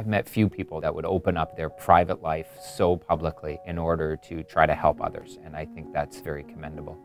I've met few people that would open up their private life so publicly in order to try to help others, and I think that's very commendable.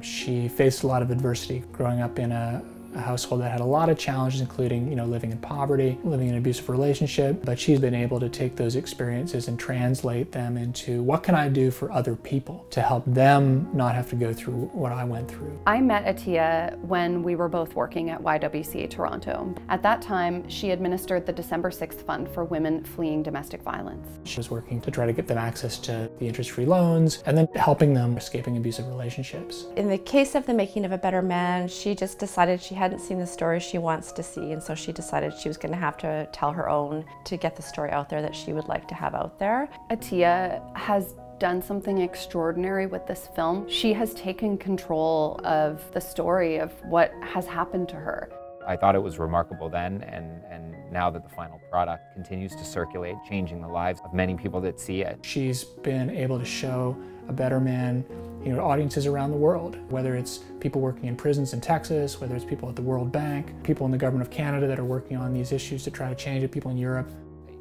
She faced a lot of adversity growing up in a a household that had a lot of challenges, including, you know, living in poverty, living in an abusive relationship, but she's been able to take those experiences and translate them into what can I do for other people to help them not have to go through what I went through. I met Attiya when we were both working at YWCA Toronto. At that time, she administered the December 6th Fund for women fleeing domestic violence. She was working to try to get them access to the interest-free loans and then helping them escaping abusive relationships. In the case of The Making of a Better Man, she just decided she hadn't seen the story she wants to see, and so she decided she was going to have to tell her own to get the story out there that she would like to have out there. Attiya has done something extraordinary with this film. She has taken control of the story of what has happened to her. I thought it was remarkable then, and, and now that the final product continues to circulate, changing the lives of many people that see it. She's been able to show a better man, you know, audiences around the world, whether it's people working in prisons in Texas, whether it's people at the World Bank, people in the government of Canada that are working on these issues to try to change it, people in Europe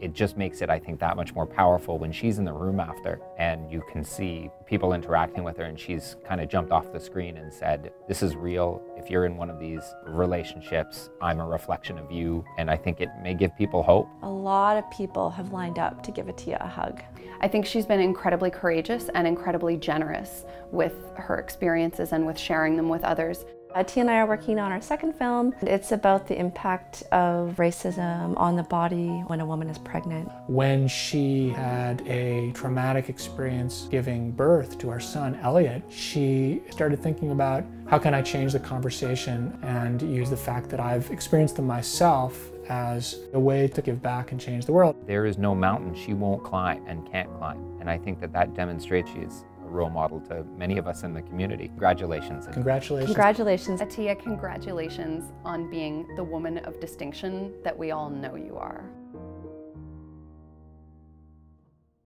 it just makes it, I think, that much more powerful when she's in the room after and you can see people interacting with her and she's kind of jumped off the screen and said, this is real. If you're in one of these relationships, I'm a reflection of you. And I think it may give people hope. A lot of people have lined up to give Attiya a hug. I think she's been incredibly courageous and incredibly generous with her experiences and with sharing them with others. Uh, T and I are working on our second film. It's about the impact of racism on the body when a woman is pregnant. When she had a traumatic experience giving birth to our son, Elliot, she started thinking about how can I change the conversation and use the fact that I've experienced them myself as a way to give back and change the world. There is no mountain she won't climb and can't climb. And I think that that demonstrates she is role model to many of us in the community. Congratulations. Congratulations. Congratulations. Attiya, congratulations on being the woman of distinction that we all know you are.